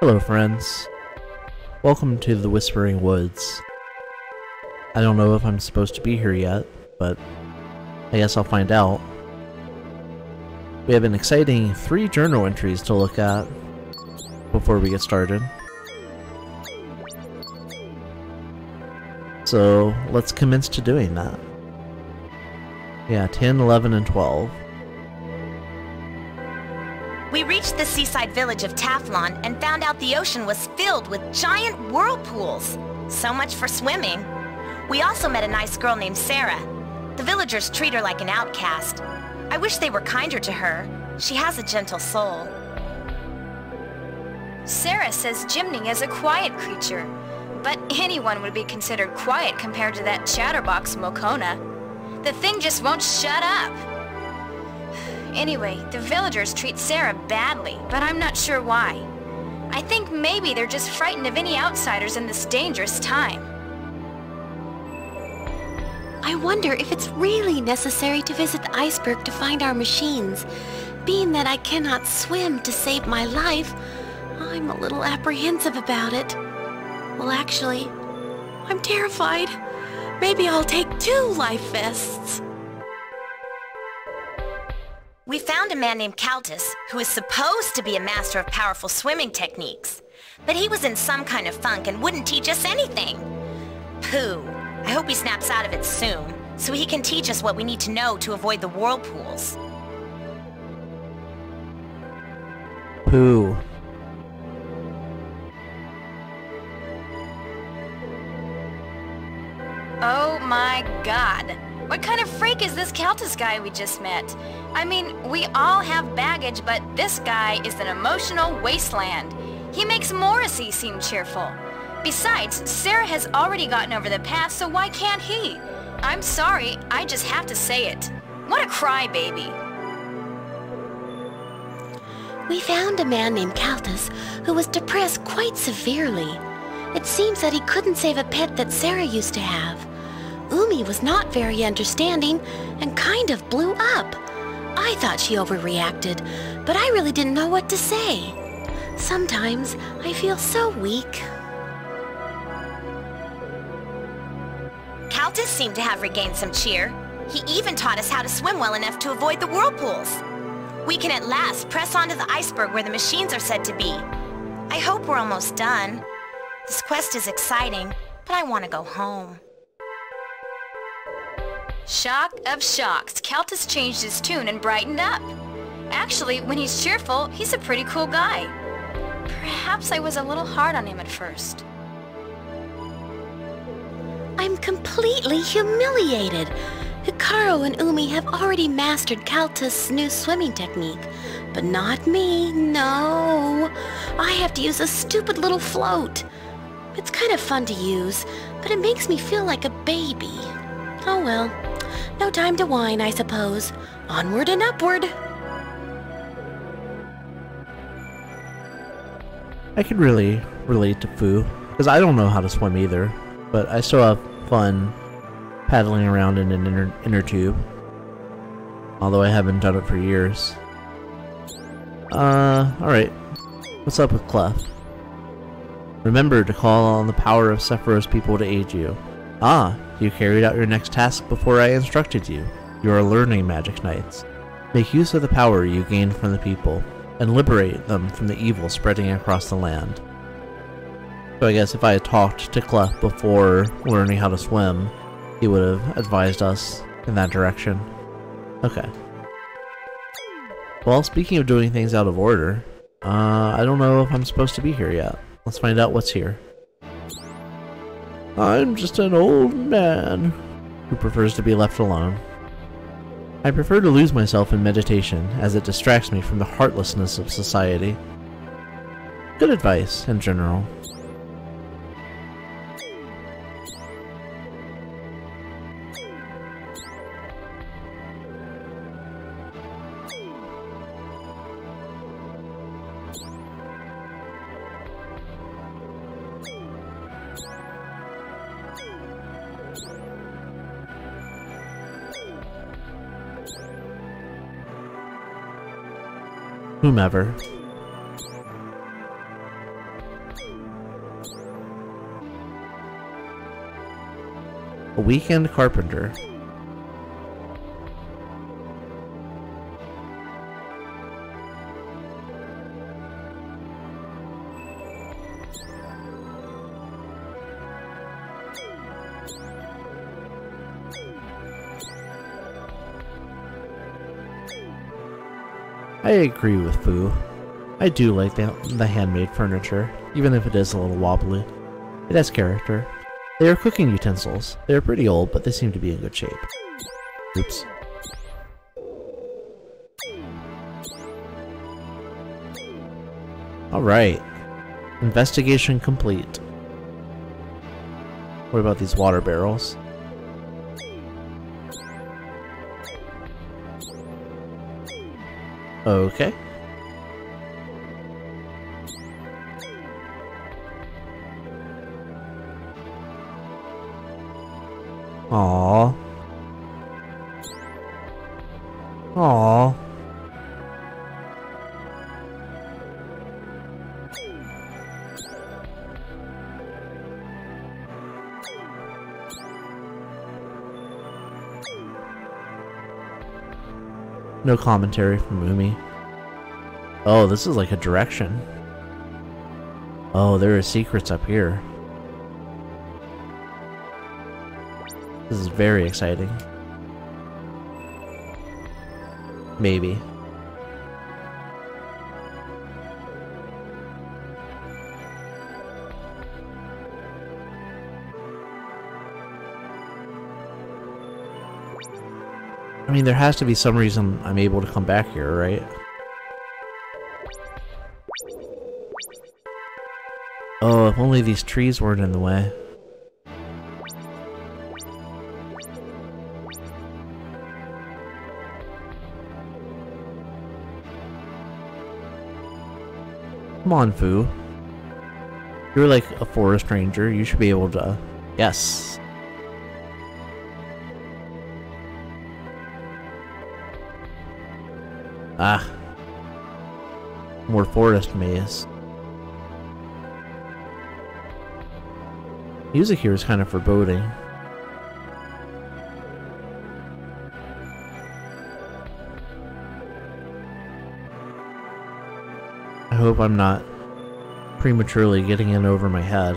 Hello, friends. Welcome to the Whispering Woods. I don't know if I'm supposed to be here yet, but I guess I'll find out. We have an exciting three journal entries to look at before we get started. So let's commence to doing that. Yeah, 10, 11, and 12. The seaside village of Taflon and found out the ocean was filled with giant whirlpools. So much for swimming. We also met a nice girl named Sarah. The villagers treat her like an outcast. I wish they were kinder to her. She has a gentle soul. Sarah says Jimny is a quiet creature, but anyone would be considered quiet compared to that chatterbox Mokona. The thing just won't shut up. Anyway, the villagers treat Sarah badly, but I'm not sure why. I think maybe they're just frightened of any outsiders in this dangerous time. I wonder if it's really necessary to visit the iceberg to find our machines. Being that I cannot swim to save my life, I'm a little apprehensive about it. Well, actually, I'm terrified. Maybe I'll take two life vests. We found a man named Caltus, who is supposed to be a master of powerful swimming techniques. But he was in some kind of funk and wouldn't teach us anything. Pooh. I hope he snaps out of it soon, so he can teach us what we need to know to avoid the whirlpools. Pooh. Oh my god. What kind of freak is this Keltis guy we just met? I mean, we all have baggage, but this guy is an emotional wasteland. He makes Morrissey seem cheerful. Besides, Sarah has already gotten over the past, so why can't he? I'm sorry, I just have to say it. What a crybaby. We found a man named Caltus who was depressed quite severely. It seems that he couldn't save a pet that Sarah used to have. Umi was not very understanding and kind of blew up. I thought she overreacted, but I really didn't know what to say. Sometimes I feel so weak. Caltus seemed to have regained some cheer. He even taught us how to swim well enough to avoid the whirlpools. We can at last press onto the iceberg where the machines are said to be. I hope we're almost done. This quest is exciting, but I want to go home. Shock of shocks, Keltis changed his tune and brightened up. Actually, when he's cheerful, he's a pretty cool guy. Perhaps I was a little hard on him at first. I'm completely humiliated. Hikaru and Umi have already mastered Caltus' new swimming technique. But not me, no. I have to use a stupid little float. It's kind of fun to use, but it makes me feel like a baby. Oh well. No time to whine, I suppose. Onward and upward. I can really relate to Fu, because I don't know how to swim either, but I still have fun paddling around in an inner, inner tube. Although I haven't done it for years. Uh, alright. What's up with Clef? Remember to call on the power of Cephiro's people to aid you. Ah, you carried out your next task before I instructed you. You are learning Magic Knights. Make use of the power you gained from the people, and liberate them from the evil spreading across the land. So I guess if I had talked to Clef before learning how to swim, he would have advised us in that direction. Okay. Well, speaking of doing things out of order, uh, I don't know if I'm supposed to be here yet. Let's find out what's here. I'm just an old man who prefers to be left alone. I prefer to lose myself in meditation, as it distracts me from the heartlessness of society. Good advice, in general. whomever. A weekend carpenter. I agree with Fu. I do like the, the handmade furniture, even if it is a little wobbly. It has character. They are cooking utensils. They are pretty old, but they seem to be in good shape. Oops. Alright. Investigation complete. What about these water barrels? Okay. Aww. Aww. No commentary from Umi. Oh, this is like a direction. Oh, there are secrets up here. This is very exciting. Maybe. I mean, there has to be some reason I'm able to come back here, right? Oh, if only these trees weren't in the way. Come on, Fu. You're like a forest ranger. You should be able to... Yes. Ah. More forest maze. Music here is kind of foreboding. I hope I'm not prematurely getting in over my head.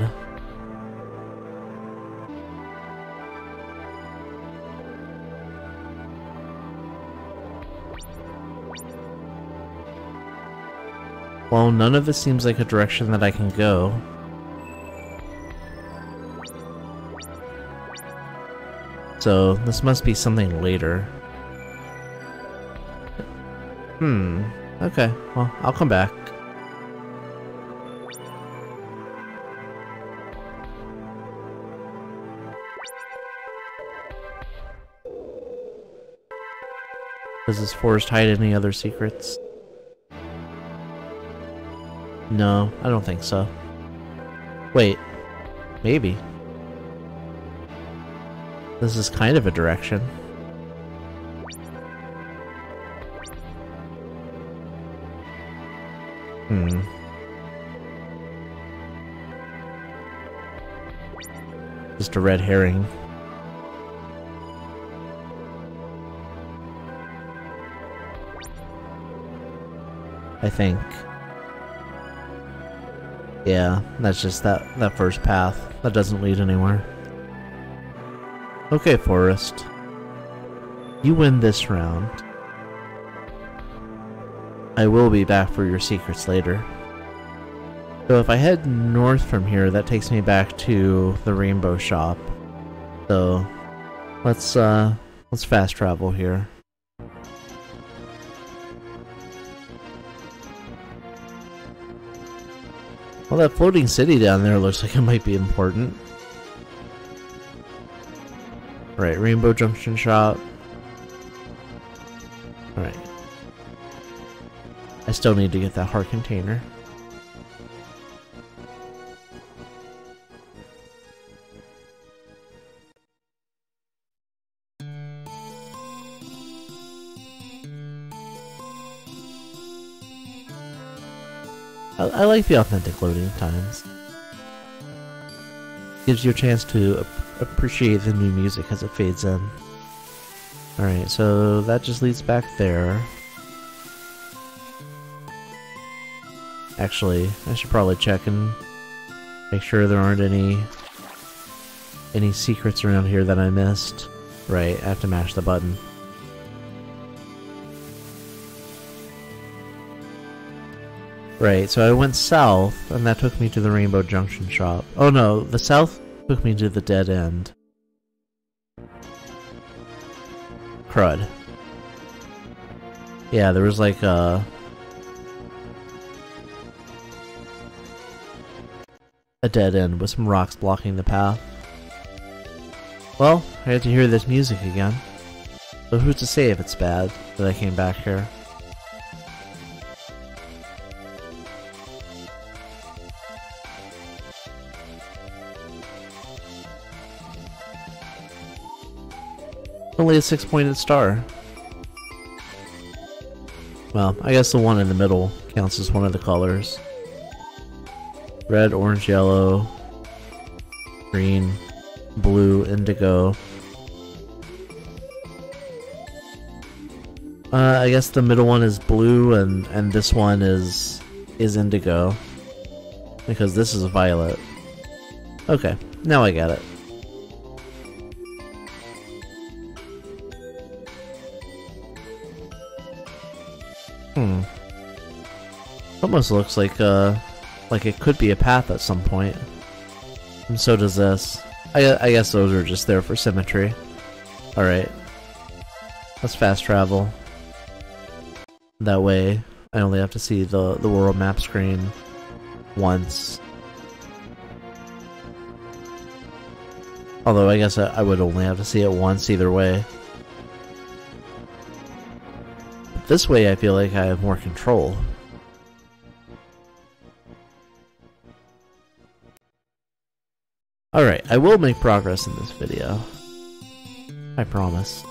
Well, none of this seems like a direction that I can go. So, this must be something later. Hmm. Okay, well, I'll come back. Does this forest hide any other secrets? No, I don't think so. Wait, maybe. This is kind of a direction. Hmm. Just a red herring. I think. Yeah, that's just that, that first path. That doesn't lead anywhere. Okay, Forest. You win this round. I will be back for your secrets later. So if I head north from here, that takes me back to the Rainbow Shop. So let's uh let's fast travel here. Well, that floating city down there looks like it might be important. Right, Rainbow Junction Shop. Alright. I still need to get that heart container. Like the authentic loading times. gives you a chance to ap appreciate the new music as it fades in. Alright, so that just leads back there. Actually, I should probably check and make sure there aren't any any secrets around here that I missed. Right, I have to mash the button. Right, so I went south, and that took me to the Rainbow Junction shop. Oh no, the south took me to the dead end. Crud. Yeah, there was like a... A dead end with some rocks blocking the path. Well, I had to hear this music again. But who's to say if it's bad that I came back here? Only a six-pointed star. Well, I guess the one in the middle counts as one of the colors. Red, orange, yellow, green, blue, indigo. Uh, I guess the middle one is blue and, and this one is is indigo. Because this is violet. Okay, now I get it. Almost looks like uh like it could be a path at some point. And so does this. I, I guess those are just there for symmetry. Alright. Let's fast travel. That way, I only have to see the, the world map screen once. Although I guess I, I would only have to see it once either way. This way I feel like I have more control. I will make progress in this video. I promise.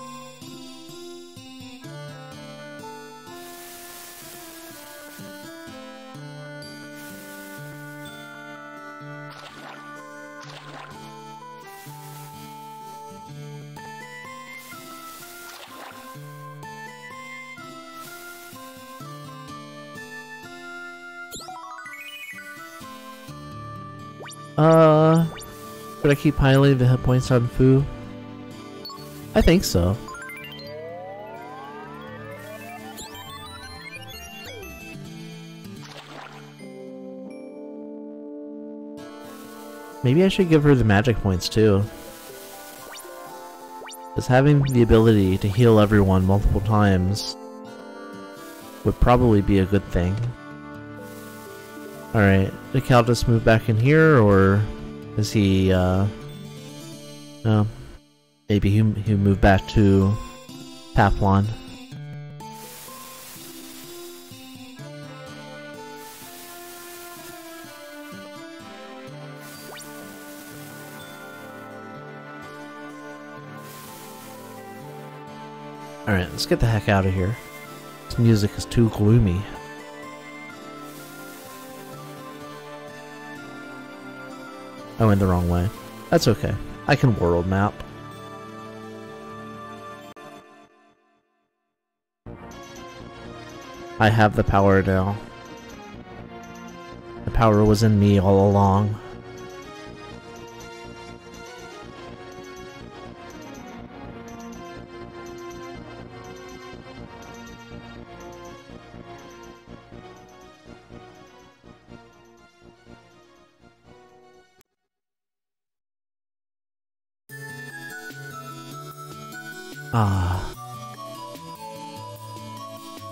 I keep piling the hit points on Fu? I think so. Maybe I should give her the magic points too. Because having the ability to heal everyone multiple times would probably be a good thing. Alright, did just move back in here, or is he, uh... No. Maybe he, he moved back to Taplon. Alright, let's get the heck out of here. This music is too gloomy. I went the wrong way. That's okay. I can world map. I have the power now. The power was in me all along. Ah.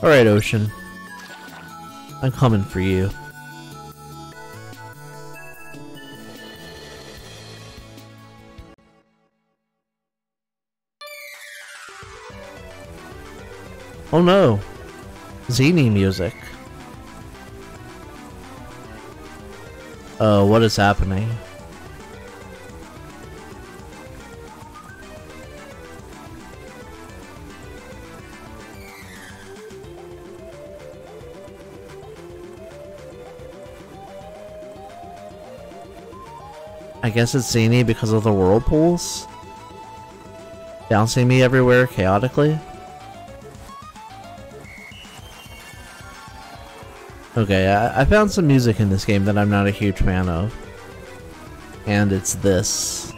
Alright, Ocean. I'm coming for you. Oh no! Zini music. Oh, what is happening? I guess it's zany because of the whirlpools? Bouncing me everywhere chaotically? Okay, I, I found some music in this game that I'm not a huge fan of. And it's this.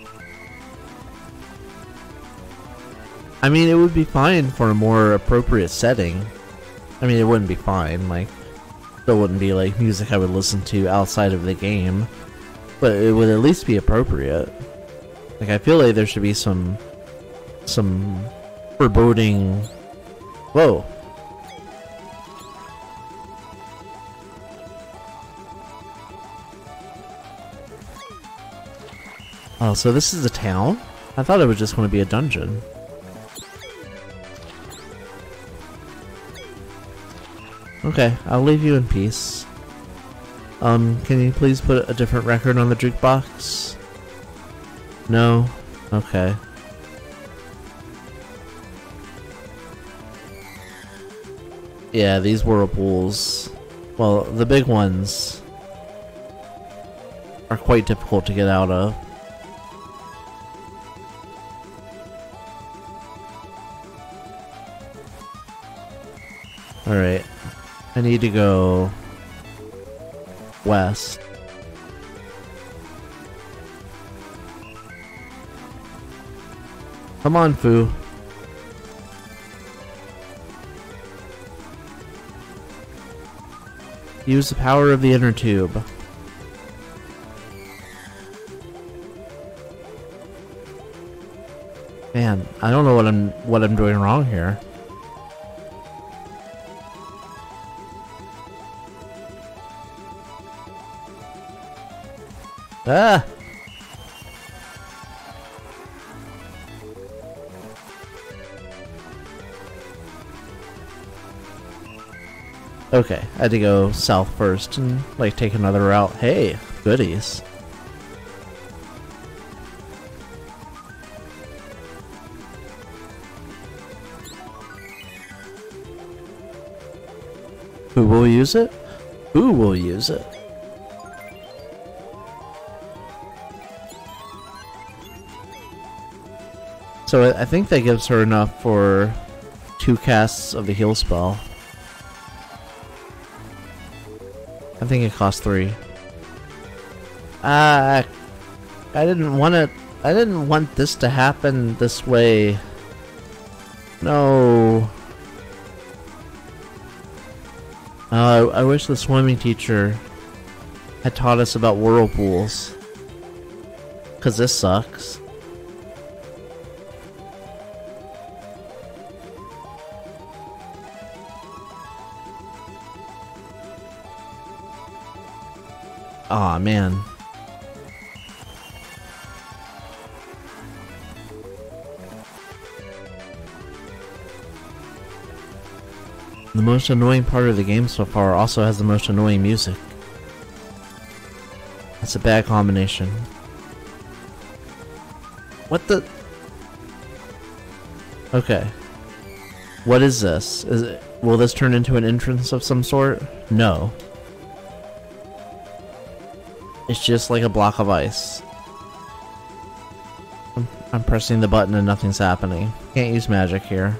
I mean, it would be fine for a more appropriate setting. I mean, it wouldn't be fine, like, still wouldn't be like music I would listen to outside of the game, but it would at least be appropriate. Like, I feel like there should be some, some foreboding. Whoa. Oh, so this is a town? I thought it was just going to be a dungeon. Okay, I'll leave you in peace. Um, can you please put a different record on the jukebox? No? Okay. Yeah, these whirlpools, well, the big ones are quite difficult to get out of. Alright. I need to go west. Come on, Fu. Use the power of the inner tube. Man, I don't know what I'm what I'm doing wrong here. Ah! Okay, I had to go south first and like take another route. Hey, goodies. Who will use it? Who will use it? So I think that gives her enough for two casts of the heal spell. I think it costs three. Uh, I didn't want it. I didn't want this to happen this way. No. Uh, I wish the swimming teacher had taught us about whirlpools. Cause this sucks. Aw, man. The most annoying part of the game so far also has the most annoying music. That's a bad combination. What the? Okay. What is this? Is it, will this turn into an entrance of some sort? No. It's just like a block of ice. I'm, pressing the button and nothing's happening. Can't use magic here.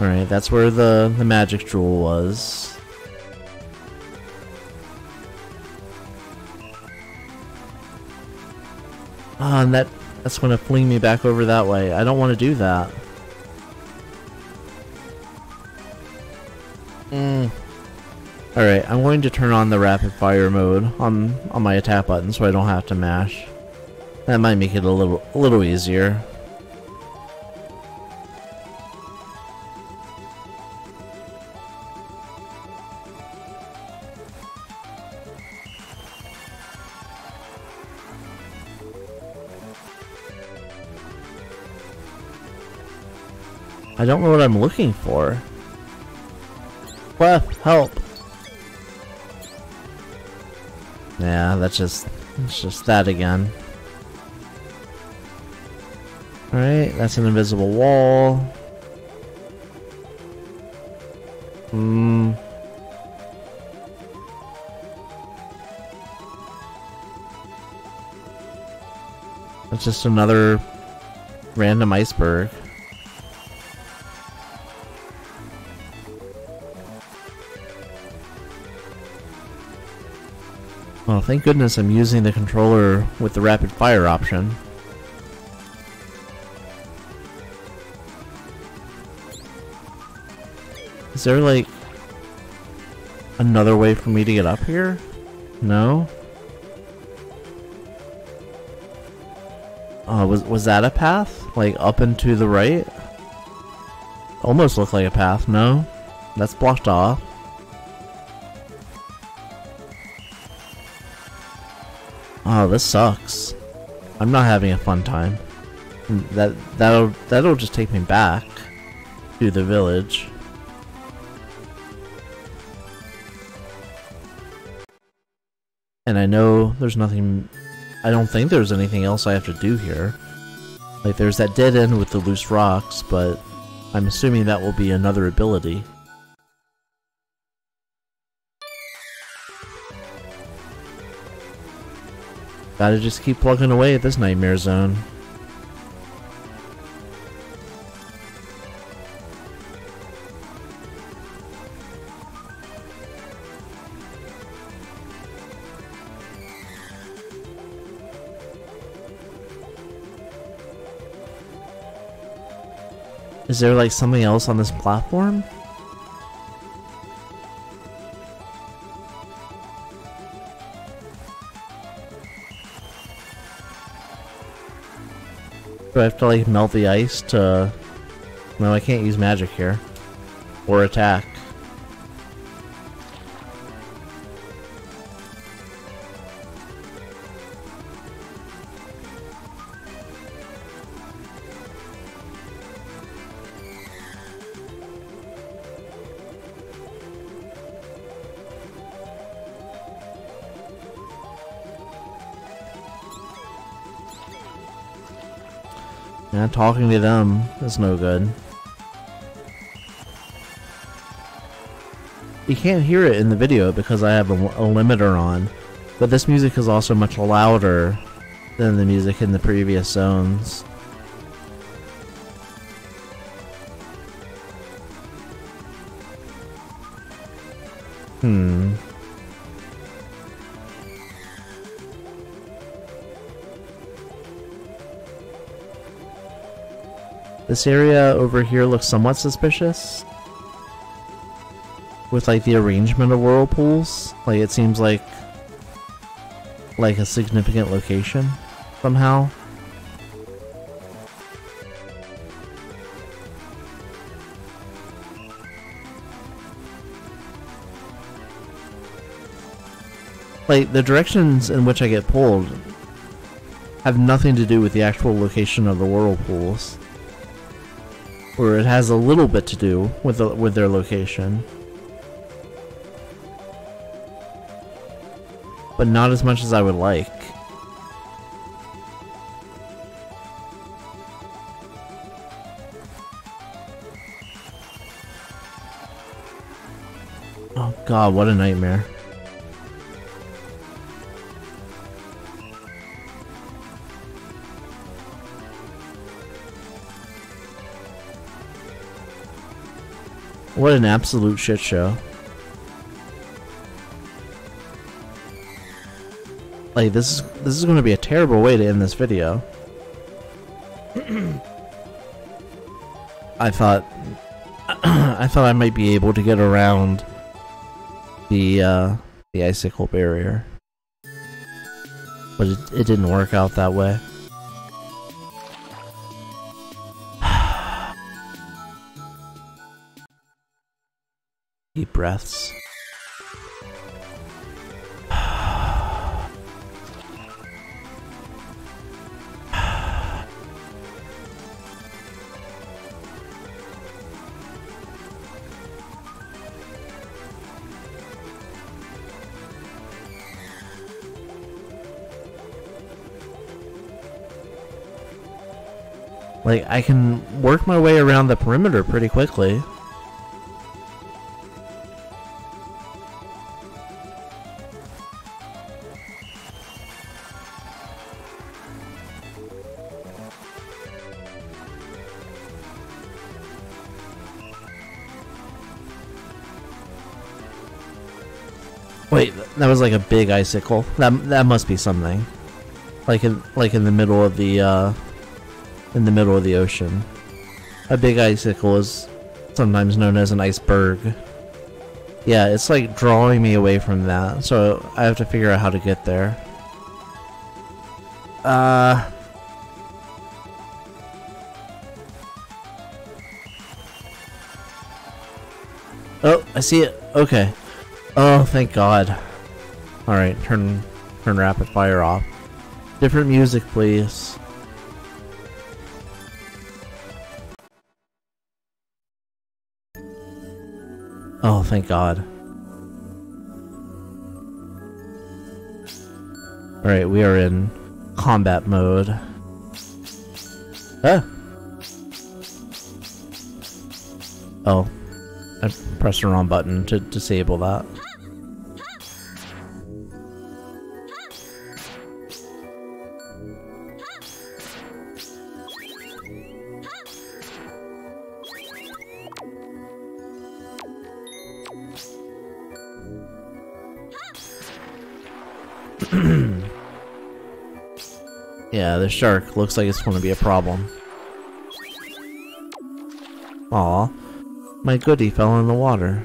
Alright, that's where the, the magic jewel was. Ah, and that, that's gonna fling me back over that way. I don't want to do that. Alright, I'm going to turn on the rapid fire mode on, on my attack button so I don't have to mash. That might make it a little, a little easier. I don't know what I'm looking for. Clef, help! Yeah, that's just it's just that again. Alright, that's an invisible wall. Hmm. That's just another random iceberg. Thank goodness I'm using the controller with the rapid fire option. Is there like another way for me to get up here? No? Uh, was, was that a path? Like up and to the right? Almost looked like a path, no? That's blocked off. Oh, this sucks. I'm not having a fun time. That that'll that'll just take me back to the village. And I know there's nothing I don't think there's anything else I have to do here. Like there's that dead end with the loose rocks, but I'm assuming that will be another ability. Gotta just keep plugging away at this nightmare zone. Is there like something else on this platform? Do I have to like melt the ice to... No, I can't use magic here. Or attack. Yeah, talking to them is no good. You can't hear it in the video because I have a, a, limiter on, but this music is also much louder than the music in the previous zones. This area over here looks somewhat suspicious. With like the arrangement of whirlpools. Like it seems like like a significant location somehow. Like the directions in which I get pulled have nothing to do with the actual location of the whirlpools or it has a little bit to do with the, with their location. But not as much as I would like. Oh god, what a nightmare. What an absolute shit show. Like this is this is going to be a terrible way to end this video. I thought I thought I might be able to get around the uh, the icicle barrier, but it, it didn't work out that way. Deep breaths. Like, I can work my way around the perimeter pretty quickly. Wait, that was like a big icicle. That that must be something. Like in like in the middle of the uh in the middle of the ocean. A big icicle is sometimes known as an iceberg. Yeah, it's like drawing me away from that, so I have to figure out how to get there. Uh Oh, I see it. Okay. Oh, thank God. Alright, turn turn rapid fire off. Different music, please. Oh, thank God. Alright, we are in combat mode. Ah! Oh. I pressed the wrong button to disable that. Shark looks like it's going to be a problem. Aw, my goodie fell in the water.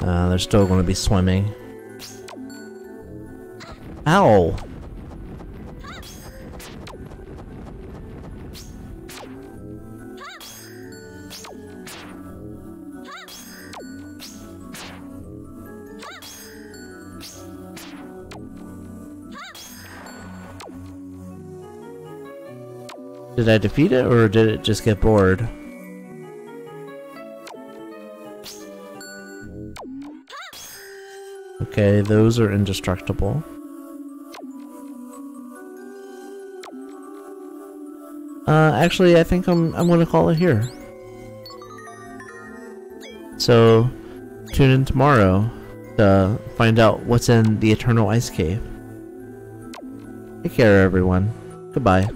Uh, they're still going to be swimming. Ow! Did I defeat it, or did it just get bored? Okay, those are indestructible. Uh, actually, I think I'm I'm gonna call it here. So, tune in tomorrow to find out what's in the Eternal Ice Cave. Take care, everyone. Goodbye.